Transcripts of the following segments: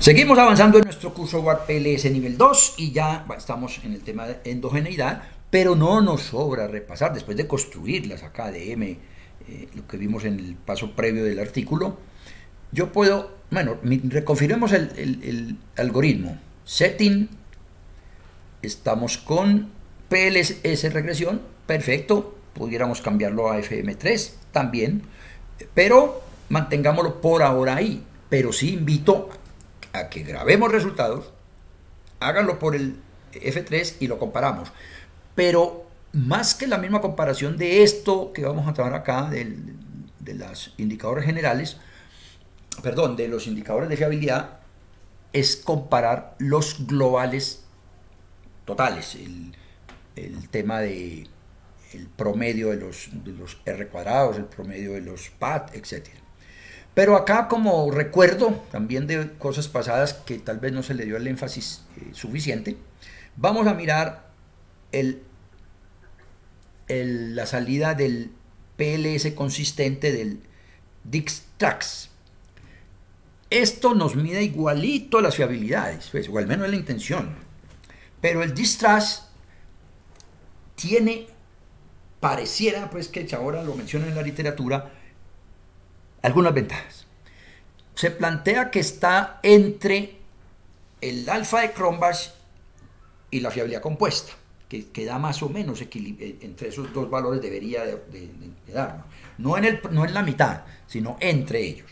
Seguimos avanzando en nuestro curso WAR PLS nivel 2 y ya estamos en el tema de endogeneidad, pero no nos sobra repasar, después de construir las AKDM, eh, lo que vimos en el paso previo del artículo, yo puedo, bueno, reconfirmemos el, algoritmo. Setting, estamos con PLS regresión, perfecto, pudiéramos cambiarlo a FM3 también, pero mantengámoslo por ahora ahí. Pero sí invito a que grabemos resultados, háganlo por el F3 y lo comparamos. Pero más que la misma comparación de esto que vamos a trabajar acá, de los indicadores generales, perdón, de los indicadores de fiabilidad, es comparar los globales totales, el, tema de el promedio de los, de los R cuadrados, el promedio de los PAT, etcétera. Pero acá como recuerdo también de cosas pasadas que tal vez no se le dio el énfasis eh, suficiente, vamos a mirar el, la salida del PLS consistente del Dixtrax. Esto nos mide igualito las fiabilidades, pues, o al menos es la intención. Pero el Dixtrax tiene, pareciera, pues que ahora lo menciona en la literatura, algunas ventajas. Se plantea que está entre el alfa de Cronbach y la fiabilidad compuesta, que, da más o menos eh, entre esos dos valores debería de. No en, el, no en la mitad, sino entre ellos.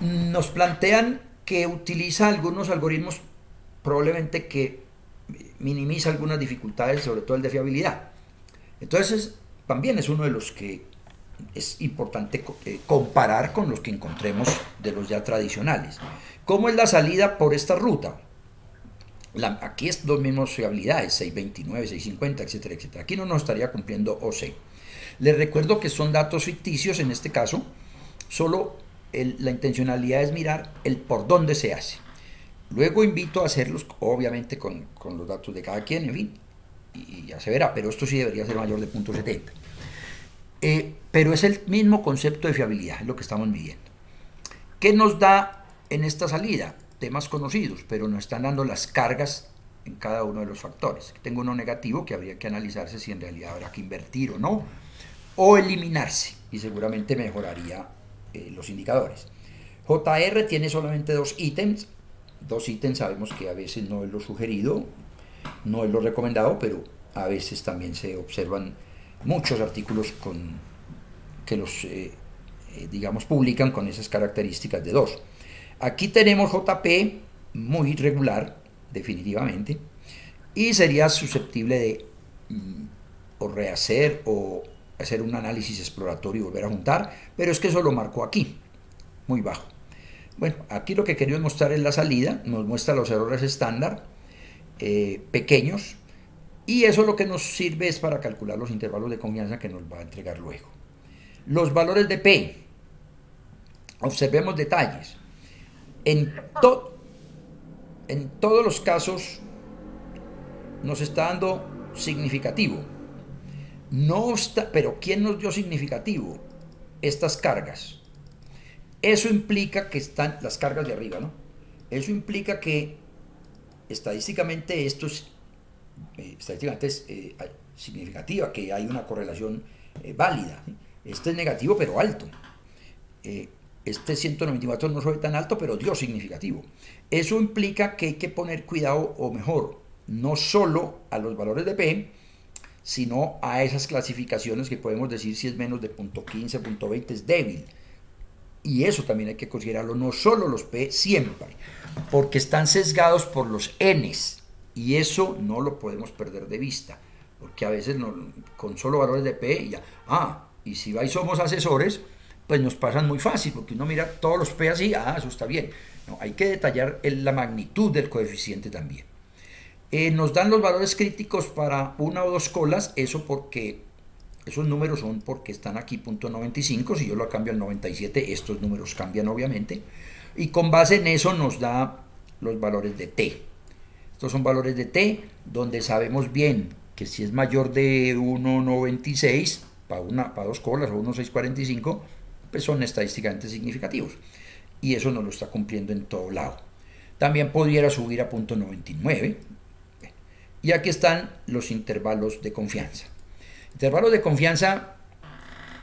Nos plantean que utiliza algunos algoritmos probablemente que minimiza algunas dificultades, sobre todo el de fiabilidad. Entonces, también es uno de los que es importante eh, comparar con los que encontremos de los ya tradicionales. ¿Cómo es la salida por esta ruta? aquí es dos mismos fiabilidades, 629, 650, etcétera, etcétera. Aquí no nos estaría cumpliendo OC. Les recuerdo que son datos ficticios en este caso, solo la intencionalidad es mirar el por dónde se hace. Luego invito a hacerlos, obviamente, con, los datos de cada quien, en fin, y, ya se verá, pero esto sí debería ser mayor de .70. Eh, pero es el mismo concepto de fiabilidad, es lo que estamos midiendo. ¿Qué nos da en esta salida? Temas conocidos, pero nos están dando las cargas en cada uno de los factores. Tengo uno negativo que habría que analizarse si en realidad habrá que invertir o no, o eliminarse, y seguramente mejoraría eh, los indicadores. JR tiene solamente dos ítems, dos ítems sabemos que a veces no es lo sugerido, no es lo recomendado, pero a veces también se observan muchos artículos con, que los, eh, eh, digamos, publican con esas características de dos. Aquí tenemos JP muy regular, definitivamente, y sería susceptible de mm, o rehacer o hacer un análisis exploratorio y volver a juntar, pero es que eso lo marcó aquí, muy bajo. Bueno, aquí lo que queríamos mostrar es la salida, nos muestra los errores estándar, eh, pequeños, y eso lo que nos sirve es para calcular los intervalos de confianza que nos va a entregar luego. Los valores de P. Observemos detalles. En, en todos los casos nos está dando significativo. No está, pero ¿quién nos dio significativo? Estas cargas. Eso implica que están las cargas de arriba, ¿no? Eso implica que estadísticamente esto es eh, estadísticamente es eh, significativa, que hay una correlación eh, válida. Este es negativo, pero alto. este 194 no fue tan alto, pero dio significativo. Eso implica que hay que poner cuidado, o mejor, no solo a los valores de P, sino a esas clasificaciones que podemos decir si es menos de .15, .20 es débil. Y eso también hay que considerarlo, no solo los P siempre, porque están sesgados por los Ns. Y eso no lo podemos perder de vista, porque a veces con solo valores de P, ya, ah, y si vais somos asesores, pues nos pasan muy fácil, porque uno mira todos los P así, ah, eso está bien. No, hay que detallar la magnitud del coeficiente también. Eh, nos dan los valores críticos para una o dos colas, eso porque esos números son porque están aquí punto 95, si yo lo cambio al 97, estos números cambian obviamente, y con base en eso nos da los valores de T. Estos son valores de T, donde sabemos bien que si es mayor de 1,96 para, una, dos colas o 1,645, pues son estadísticamente significativos. Y eso no lo está cumpliendo en todo lado. También pudiera subir a punto 99. Y aquí están los intervalos de confianza. Intervalos de confianza,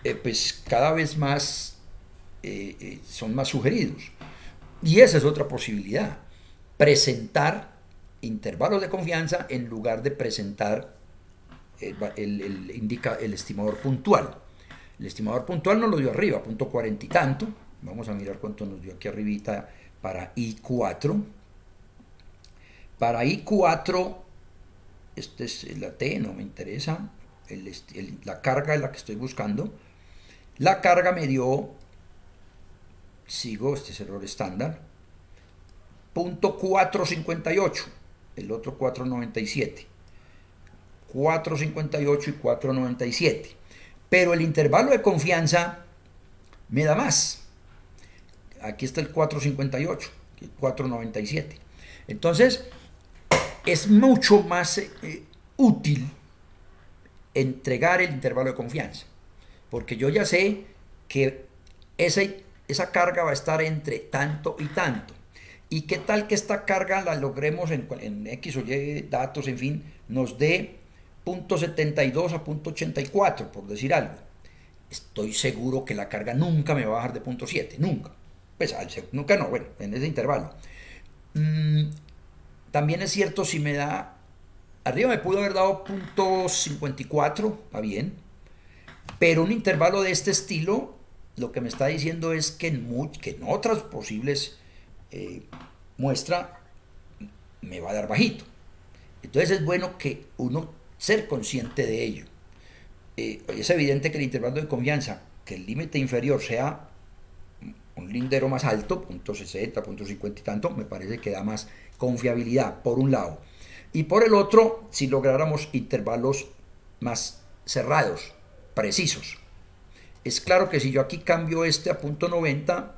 eh, pues cada vez más eh, eh, son más sugeridos. Y esa es otra posibilidad. Presentar intervalos de confianza en lugar de presentar el, indica, el estimador puntual. El estimador puntual nos lo dio arriba, punto 40 y tanto. Vamos a mirar cuánto nos dio aquí arribita para I4. Para I4, este es la T, no me interesa. la carga es la que estoy buscando. La carga me dio, sigo, este es error estándar, punto 458, el otro 497. 458 y 497. Pero el intervalo de confianza me da más. Aquí está el 458, el 497. Entonces, es mucho más eh, útil entregar el intervalo de confianza, porque yo ya sé que esa carga va a estar entre tanto y tanto. ¿Y qué tal que esta carga la logremos en, X o Y datos, en fin, nos dé .72 a .84, por decir algo. Estoy seguro que la carga nunca me va a bajar de .7, nunca. Pues nunca no, bueno, en ese intervalo. Mm, también es cierto si me da, arriba me pudo haber dado .54, está bien, pero un intervalo de este estilo lo que me está diciendo es que en, que en otras posibles eh, muestras me va a dar bajito. Entonces es bueno que uno ser consciente de ello. Eh, es evidente que el intervalo de confianza, que el límite inferior sea un lindero más alto, punto .60, punto .50 y tanto, me parece que da más confiabilidad, por un lado. Y por el otro, si lográramos intervalos más cerrados, precisos. Es claro que si yo aquí cambio este a punto .90,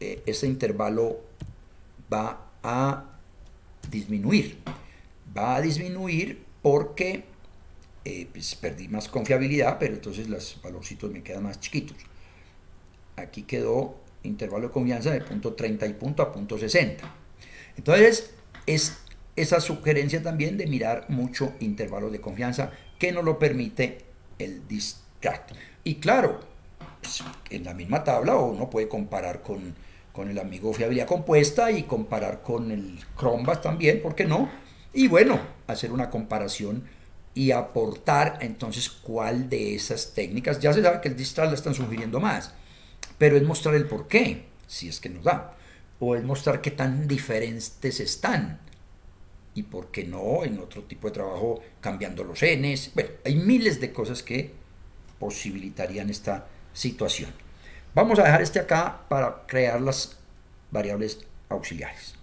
eh, este intervalo va a disminuir. Va a disminuir porque eh, pues, perdí más confiabilidad, pero entonces los valorcitos me quedan más chiquitos. Aquí quedó intervalo de confianza de punto 30 y punto a punto 60. Entonces, es esa sugerencia también de mirar mucho intervalos de confianza que nos lo permite el distract. Y claro, pues, en la misma tabla uno puede comparar con, con el amigo fiabilidad compuesta y comparar con el Chromebas también, ¿por qué no? Y bueno, hacer una comparación y aportar entonces cuál de esas técnicas, ya se sabe que el distral la están sugiriendo más, pero es mostrar el por qué, si es que nos da, o es mostrar qué tan diferentes están y por qué no en otro tipo de trabajo cambiando los Ns. Bueno, hay miles de cosas que posibilitarían esta situación. Vamos a dejar este acá para crear las variables auxiliares.